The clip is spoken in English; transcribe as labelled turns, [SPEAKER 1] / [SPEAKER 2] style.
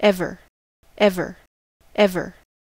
[SPEAKER 1] ever, ever, ever.